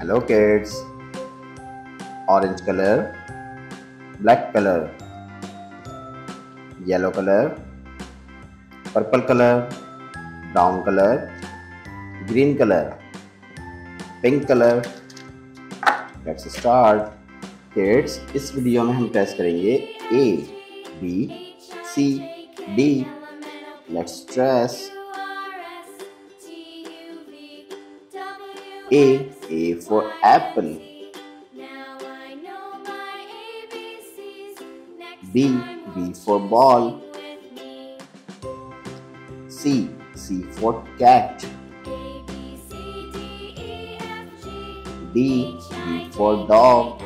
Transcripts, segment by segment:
Hello kids orange colour black colour yellow colour purple colour brown colour green colour pink colour let's start kids इस video में हम test करेंगे A B C D let's stress A A for apple. B, B for ball. C, C for cat. D, D for dog.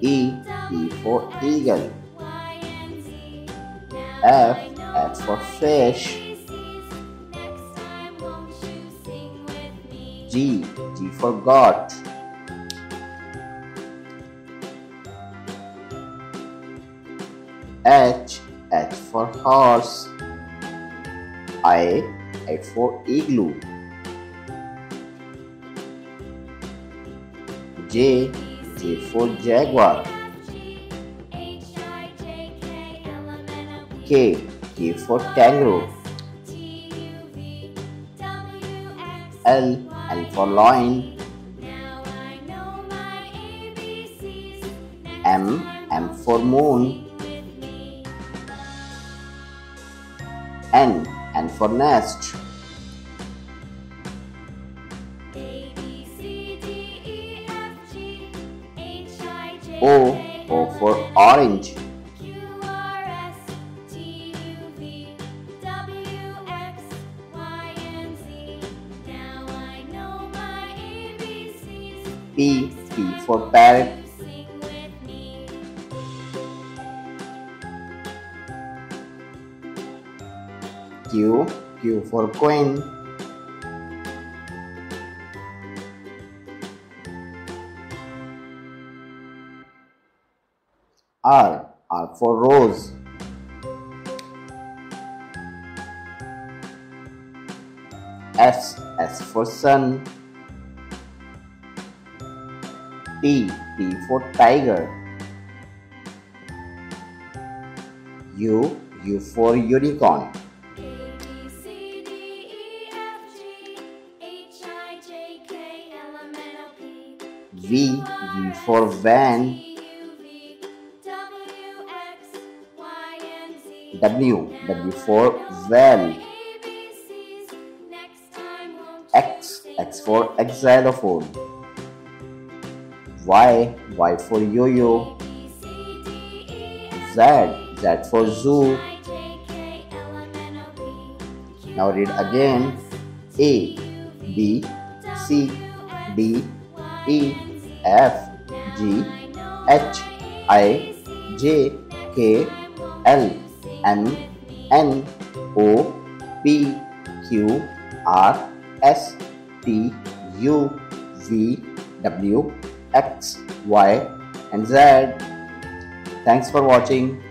E, E for eagle. F, F for fish. G, G for God. H, H for horse. I, I for igloo. J, J for jaguar. K, K for kangaroo. L, L for lion. M, M for moon. N, N for nest. O, O for orange. P, P for parrot. Q, Q for queen. R, R for rose. S, S for sun. T, T for tiger. U, U for unicorn. V, V for van. W, W for well. X, X for xylophone. Y, Y for yo-yo. Z, Z for zoo. Now read again. A, B, C, D, E, F, G, H, I, J, K, L, M, N, O, P, Q, R, S, T, U, V, W, X, Y, and Z. Thanks for watching.